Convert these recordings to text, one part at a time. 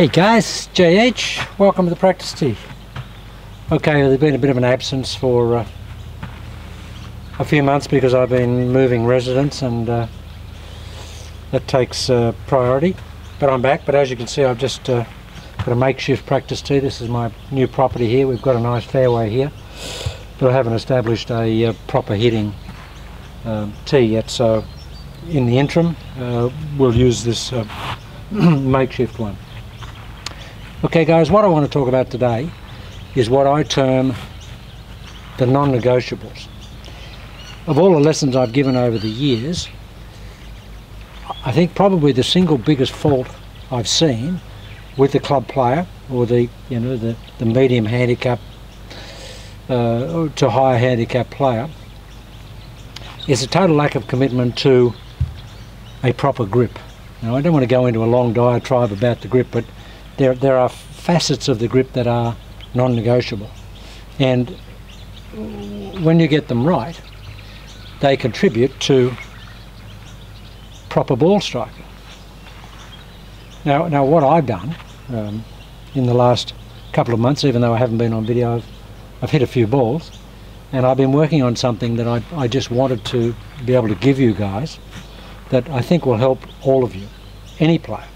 Hey guys, JH, welcome to the practice tee. Okay, there's been a bit of an absence for uh, a few months because I've been moving residence and uh, that takes uh, priority. But I'm back, but as you can see I've just uh, got a makeshift practice tee. This is my new property here. We've got a nice fairway here, but I haven't established a uh, proper hitting um, tee yet, so in the interim uh, we'll use this makeshift one. Okay guys, what I want to talk about today is what I term the non-negotiables. Of all the lessons I've given over the years, I think probably the single biggest fault I've seen with the club player or the you know the, the medium handicap uh, to higher handicap player is a total lack of commitment to a proper grip. Now I don't want to go into a long diatribe about the grip, but there there are facets of the grip that are non-negotiable, and when you get them right, they contribute to proper ball striking. Now, now what I've done um, in the last couple of months, even though I haven't been on video, I've, I've hit a few balls, and I've been working on something that I, I just wanted to be able to give you guys that I think will help all of you, any player,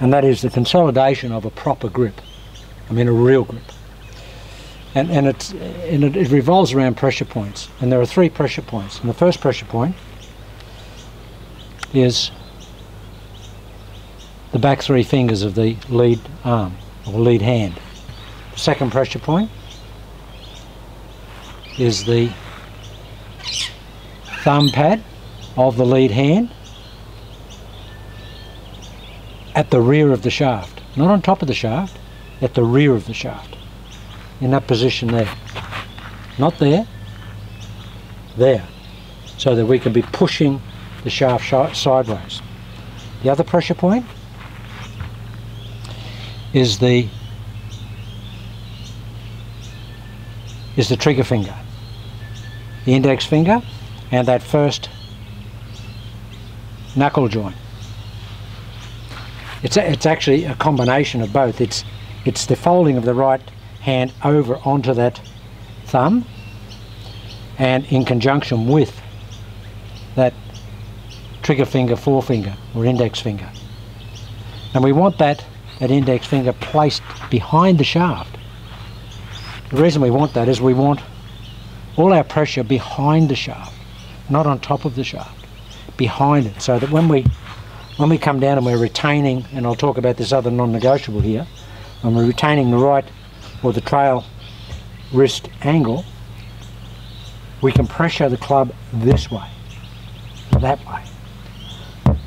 and that is the consolidation of a proper grip. I mean a real grip. And, and, it's, and it, it revolves around pressure points. And there are three pressure points. And the first pressure point is the back three fingers of the lead arm or lead hand. The second pressure point is the thumb pad of the lead hand at the rear of the shaft, not on top of the shaft, at the rear of the shaft, in that position there. Not there, there, so that we can be pushing the shaft sideways. The other pressure point is the is the trigger finger, the index finger, and that first knuckle joint. It's, a, it's actually a combination of both. It's, it's the folding of the right hand over onto that thumb and in conjunction with that trigger finger, forefinger or index finger. And we want that, that index finger placed behind the shaft. The reason we want that is we want all our pressure behind the shaft, not on top of the shaft, behind it, so that when we when we come down and we're retaining, and I'll talk about this other non-negotiable here, when we're retaining the right or the trail wrist angle, we can pressure the club this way, that way.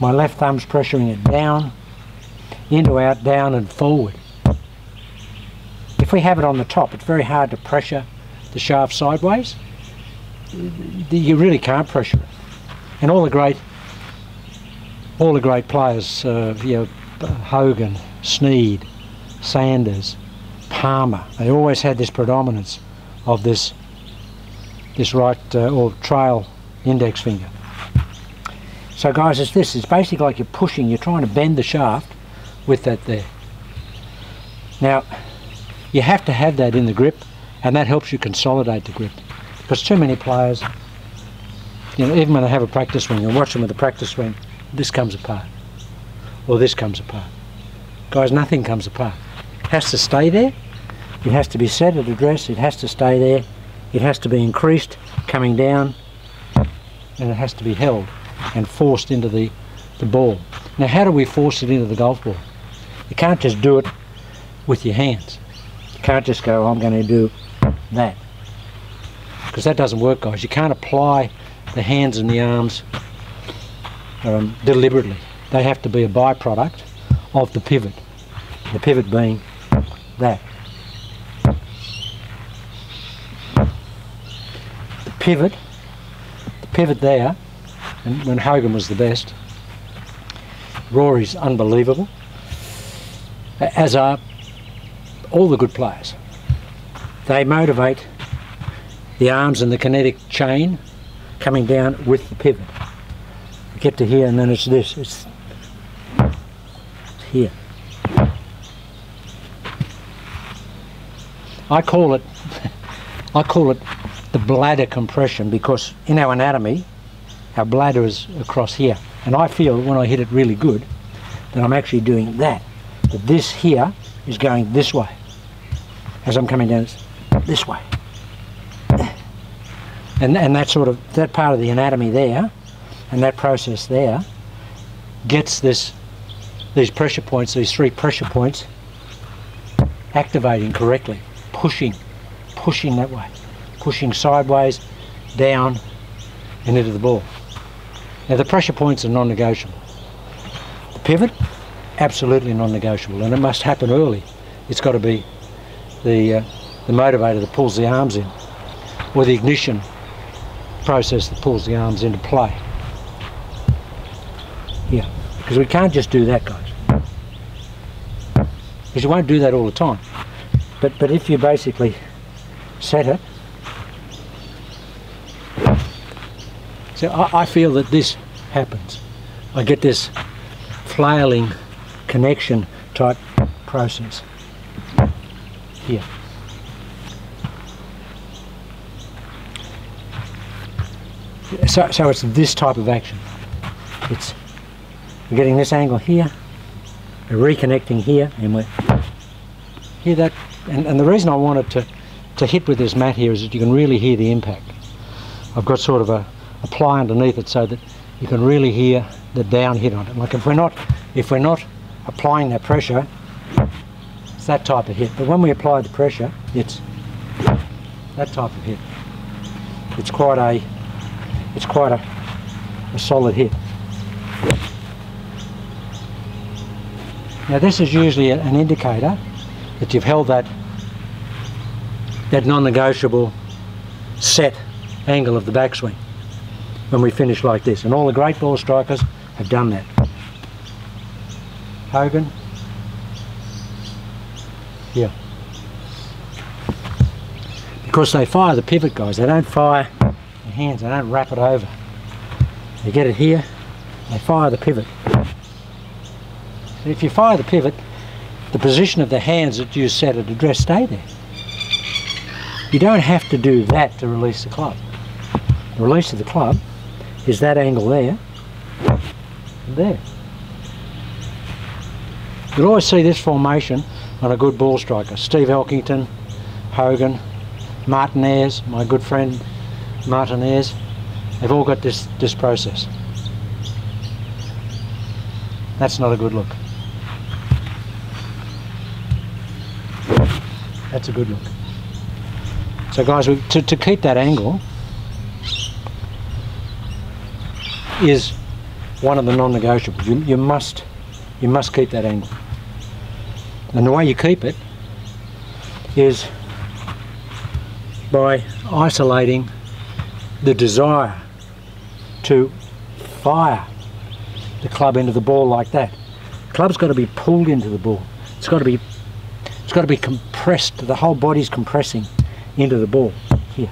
My left thumb's pressuring it down, into, out, down and forward. If we have it on the top, it's very hard to pressure the shaft sideways. You really can't pressure it. And all the great all the great players, uh, you know, Hogan, Snead, Sanders, Palmer, they always had this predominance of this this right uh, or trail index finger. So guys, it's this, it's basically like you're pushing, you're trying to bend the shaft with that there. Now, you have to have that in the grip and that helps you consolidate the grip because too many players, you know, even when they have a practice swing, you watch them with a practice swing, this comes apart or this comes apart. Guys, nothing comes apart. It has to stay there. It has to be set at address. It has to stay there. It has to be increased, coming down, and it has to be held and forced into the, the ball. Now, how do we force it into the golf ball? You can't just do it with your hands. You can't just go, I'm going to do that. Because that doesn't work, guys. You can't apply the hands and the arms um, deliberately. They have to be a byproduct of the pivot. The pivot being that. The pivot, the pivot there, and when Hogan was the best, Rory's unbelievable, as are all the good players. They motivate the arms and the kinetic chain coming down with the pivot get to here and then it's this. It's here. I call it, I call it the bladder compression because in our anatomy, our bladder is across here. And I feel when I hit it really good that I'm actually doing that. That this here is going this way. As I'm coming down, this way. And, and that sort of, that part of the anatomy there and that process there gets this these pressure points these three pressure points activating correctly pushing pushing that way pushing sideways down and into the ball. Now the pressure points are non-negotiable. The pivot absolutely non-negotiable and it must happen early. It's got to be the uh, the motivator that pulls the arms in or the ignition process that pulls the arms into play. Because we can't just do that, guys. Because you won't do that all the time. But but if you basically set it, so I, I feel that this happens. I get this flailing connection type process here. so, so it's this type of action. It's we're getting this angle here, we're reconnecting here, and we're hear that. And, and the reason I wanted to to hit with this mat here is that you can really hear the impact. I've got sort of a, a ply underneath it so that you can really hear the down hit on it. Like if we're not if we're not applying that pressure, it's that type of hit. But when we apply the pressure, it's that type of hit. It's quite a it's quite a, a solid hit. Now this is usually an indicator that you've held that that non-negotiable set angle of the backswing when we finish like this and all the great ball strikers have done that. Hogan, yeah. Because they fire the pivot guys, they don't fire the hands, they don't wrap it over. They get it here, they fire the pivot. If you fire the pivot, the position of the hands that you set at address stay there. You don't have to do that to release the club. The release of the club is that angle there, there. You'll always see this formation on a good ball striker. Steve Elkington, Hogan, Martin Ayres, my good friend Martin Martinez, they've all got this, this process. That's not a good look. That's a good look. So guys, to, to keep that angle is one of the non-negotiables. You, you must you must keep that angle. And the way you keep it is by isolating the desire to fire the club into the ball like that. The club's got to be pulled into the ball. It's got to be it's got to be compressed. The whole body's compressing into the ball. Here.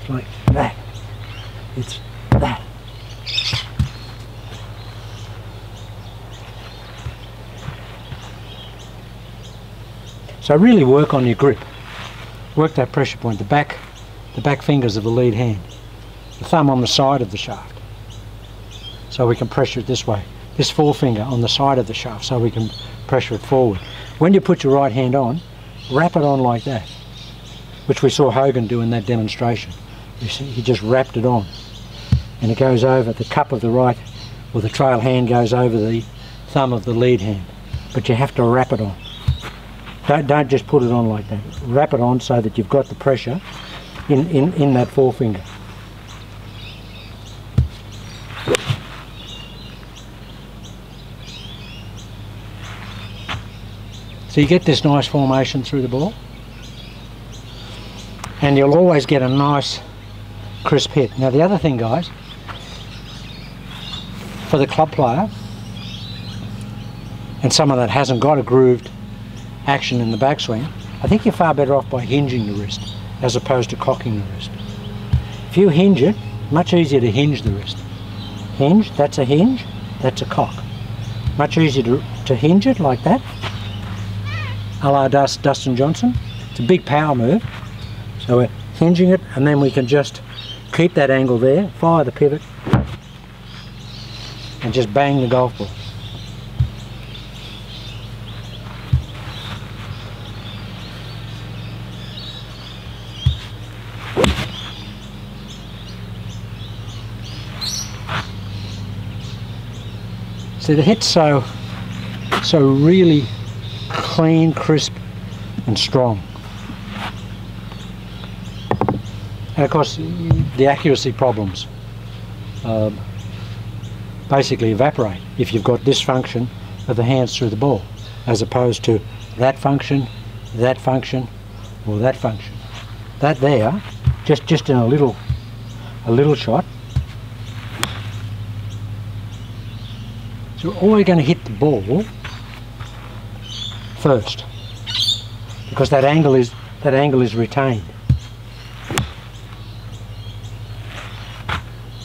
It's like that. It's that. So really work on your grip. Work that pressure point. The back the back fingers of the lead hand. The thumb on the side of the shaft. So we can pressure it this way. This forefinger on the side of the shaft so we can pressure it forward. When you put your right hand on, wrap it on like that, which we saw Hogan do in that demonstration. You see, he just wrapped it on. And it goes over the cup of the right, or the trail hand goes over the thumb of the lead hand. But you have to wrap it on. Don't, don't just put it on like that. Wrap it on so that you've got the pressure in, in, in that forefinger. So you get this nice formation through the ball and you'll always get a nice crisp hit. Now the other thing guys, for the club player and someone that hasn't got a grooved action in the backswing, I think you're far better off by hinging the wrist as opposed to cocking the wrist. If you hinge it, much easier to hinge the wrist. Hinge, that's a hinge, that's a cock. Much easier to, to hinge it like that, a la Dust, Dustin Johnson, It's a big power move. So we're hinging it and then we can just keep that angle there, fire the pivot and just bang the golf ball. See the hit's so so really clean, crisp and strong. And of course the accuracy problems uh, basically evaporate if you've got this function of the hands through the ball as opposed to that function, that function or that function. That there, just, just in a little, a little shot, So all you're going to hit the ball first because that angle is that angle is retained.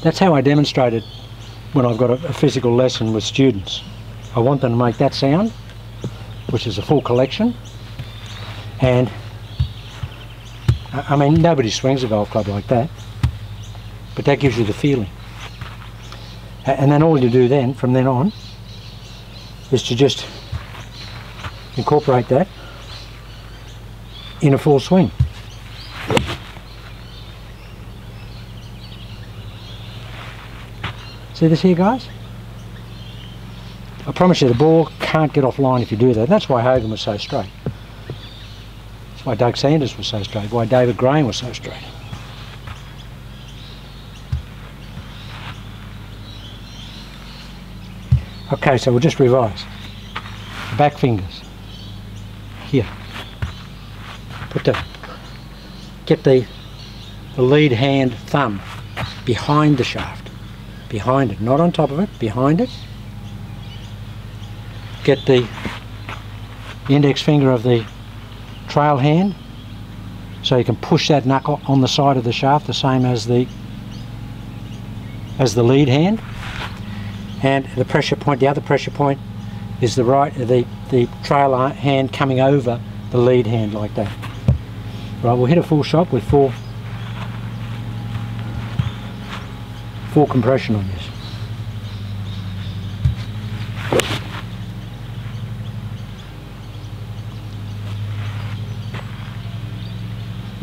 That's how I demonstrate it when I've got a, a physical lesson with students. I want them to make that sound, which is a full collection, and I mean nobody swings a golf club like that, but that gives you the feeling. And then all you do then, from then on, is to just incorporate that in a full swing. See this here guys? I promise you the ball can't get offline if you do that. That's why Hogan was so straight. That's why Doug Sanders was so straight, why David Graham was so straight. Okay, so we'll just revise. Back fingers. Here. Put the, get the, the lead hand thumb behind the shaft. Behind it, not on top of it, behind it. Get the index finger of the trail hand so you can push that knuckle on the side of the shaft the same as the as the lead hand and the pressure point, the other pressure point is the right, the, the trail hand coming over the lead hand like that. Right, we'll hit a full shot with full, full compression on this.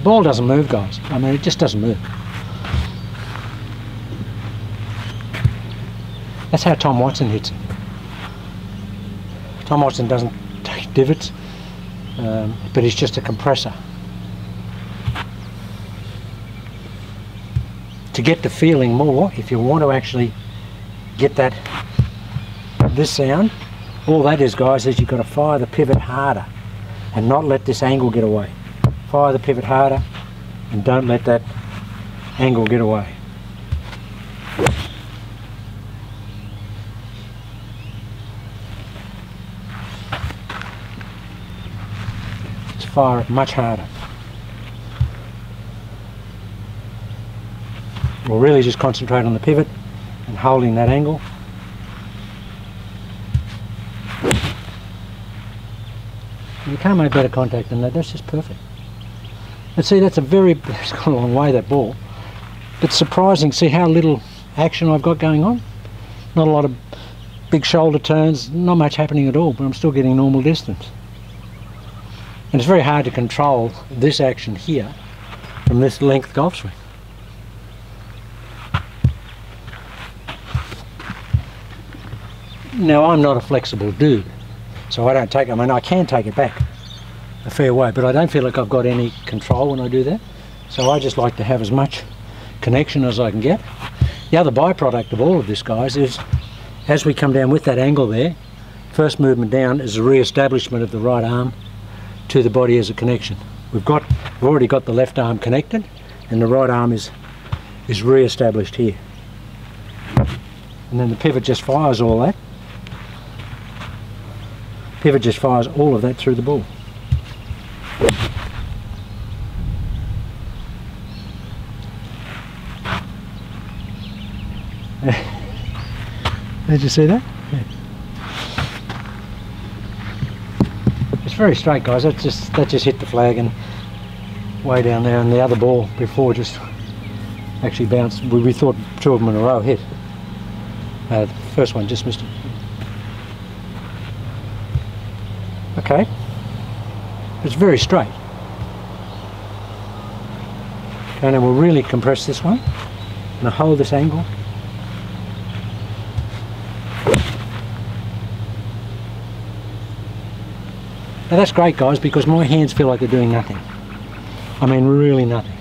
Ball doesn't move guys, I mean it just doesn't move. That's how Tom Watson hits it. Tom Watson doesn't take divots, um, but he's just a compressor. To get the feeling more, if you want to actually get that this sound, all that is guys is you've got to fire the pivot harder and not let this angle get away. Fire the pivot harder and don't let that angle get away. Fire much harder. We'll really just concentrate on the pivot and holding that angle. You can't make better contact than that, that's just perfect. And see that's a very, it's gone a long way that ball. But surprising, see how little action I've got going on? Not a lot of big shoulder turns, not much happening at all, but I'm still getting normal distance. And it's very hard to control this action here from this length golf swing. Now I'm not a flexible dude, so I don't take, I mean I can take it back a fair way, but I don't feel like I've got any control when I do that. So I just like to have as much connection as I can get. The other byproduct of all of this guys is as we come down with that angle there, first movement down is the re-establishment of the right arm to the body as a connection. We've got, we've already got the left arm connected and the right arm is, is re-established here. And then the pivot just fires all that. Pivot just fires all of that through the ball. Did you see that? Yeah. It's very straight guys, that just that just hit the flag and way down there and the other ball before just actually bounced. We, we thought two of them in a row hit. Uh, the first one just missed it. Okay. It's very straight. And then we'll really compress this one and hold this angle. Now that's great guys because my hands feel like they're doing nothing. I mean really nothing.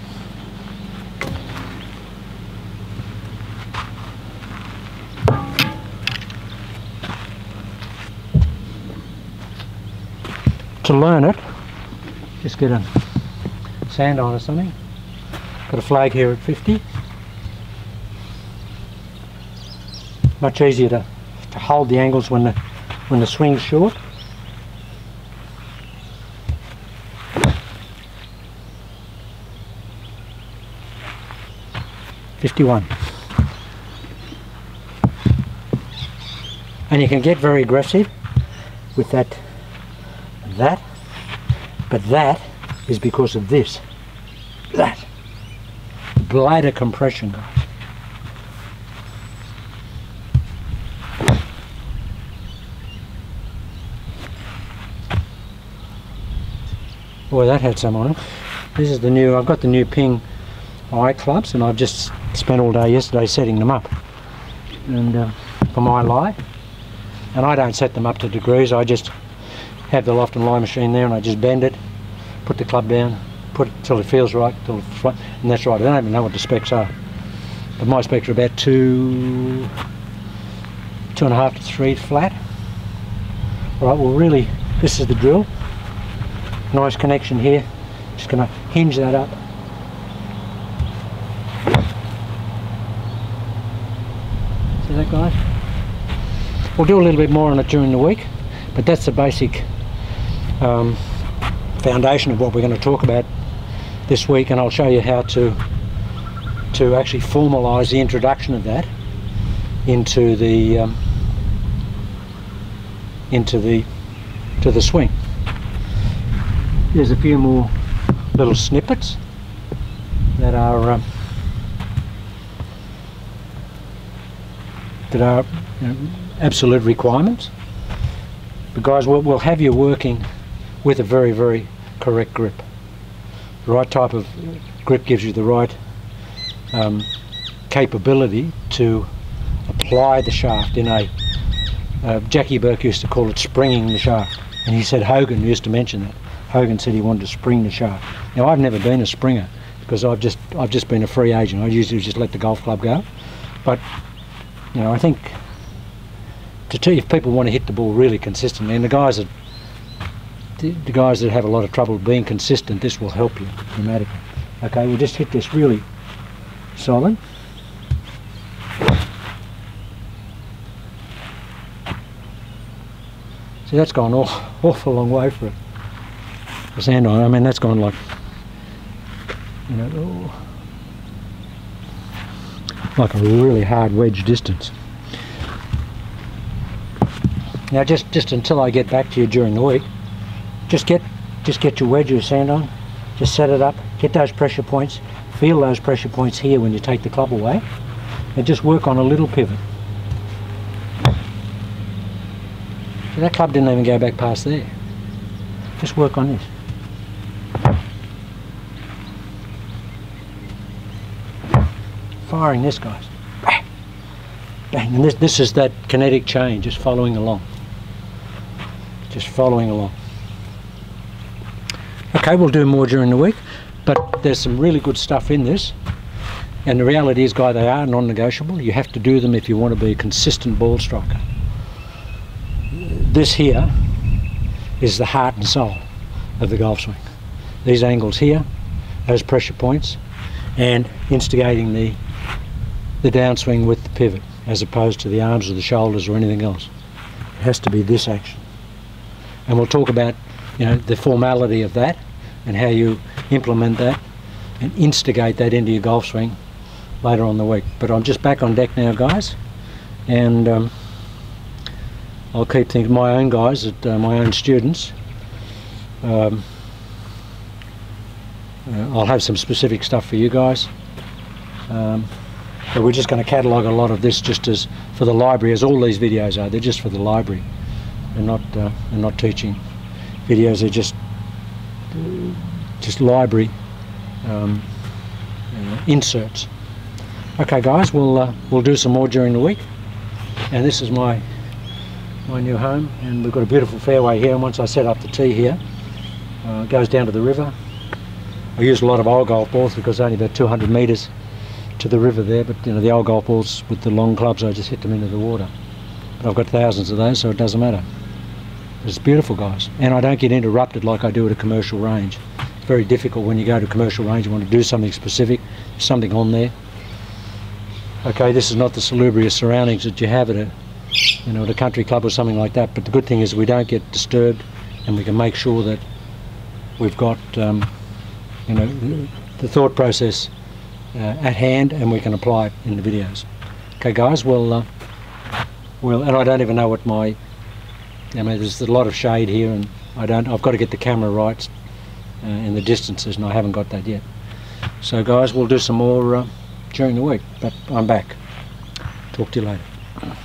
To learn it, just get a sand iron or something. Got a flag here at 50. Much easier to, to hold the angles when the when the swing's short. Fifty-one. And you can get very aggressive with that that but that is because of this. That. Bladder compression guys. Boy that had some on it. This is the new I've got the new ping eye clubs and I've just spent all day yesterday setting them up and uh, for my lie and I don't set them up to degrees I just have the loft and lie machine there and I just bend it, put the club down, put it till it feels right, till and that's right. I don't even know what the specs are. But my specs are about two, two and a half to three flat. Right, well really, this is the drill. Nice connection here. Just gonna hinge that up. That guys? We'll do a little bit more on it during the week, but that's the basic um, foundation of what we're going to talk about this week and I'll show you how to to actually formalize the introduction of that into the um, into the to the swing there's a few more little snippets that are um, that are you know, absolute requirements. But guys we'll, we'll have you working with a very, very correct grip. The right type of grip gives you the right um, capability to apply the shaft in a uh, Jackie Burke used to call it springing the shaft. And he said Hogan used to mention that. Hogan said he wanted to spring the shaft. Now I've never been a springer because I've just I've just been a free agent. I usually just let the golf club go. But you know I think to tell if people want to hit the ball really consistently and the guys that the, the guys that have a lot of trouble being consistent, this will help you dramatically. Okay, we'll just hit this really solid. See, that's gone off, awful long way for a sand iron. I mean, that's gone like, you know, oh, like a really hard wedge distance. Now, just just until I get back to you during the week, just get just get your wedge of sand iron just set it up. Get those pressure points. Feel those pressure points here when you take the club away. And just work on a little pivot. That club didn't even go back past there. Just work on this firing this guys Bang. and this, this is that kinetic chain just following along just following along Okay, we'll do more during the week, but there's some really good stuff in this. And the reality is, guy, they are non-negotiable. You have to do them if you want to be a consistent ball striker. This here is the heart and soul of the golf swing. These angles here, those pressure points, and instigating the the downswing with the pivot, as opposed to the arms or the shoulders or anything else. It has to be this action. And we'll talk about, you know, the formality of that and how you implement that and instigate that into your golf swing later on the week. But I'm just back on deck now, guys, and um, I'll keep things, my own guys, uh, my own students, um, uh, I'll have some specific stuff for you guys. Um, but we're just going to catalogue a lot of this just as for the library, as all these videos are. They're just for the library. They're not. Uh, they're not teaching videos. They're just just library um, inserts. Okay, guys, we'll uh, we'll do some more during the week. And this is my my new home, and we've got a beautiful fairway here. And once I set up the tee here, uh, it goes down to the river. I use a lot of old golf balls because only about 200 metres to the river there. But you know the old golf balls with the long clubs, I just hit them into the water. But I've got thousands of those, so it doesn't matter. It's beautiful, guys, and I don't get interrupted like I do at a commercial range. It's very difficult when you go to a commercial range. You want to do something specific, something on there. Okay, this is not the salubrious surroundings that you have at a, you know, at a country club or something like that. But the good thing is we don't get disturbed, and we can make sure that we've got, um, you know, the thought process at hand, and we can apply it in the videos. Okay, guys. Well, uh, well, and I don't even know what my I mean, there's a lot of shade here, and I don't. I've got to get the camera right uh, in the distances, and I haven't got that yet. So, guys, we'll do some more uh, during the week. But I'm back. Talk to you later.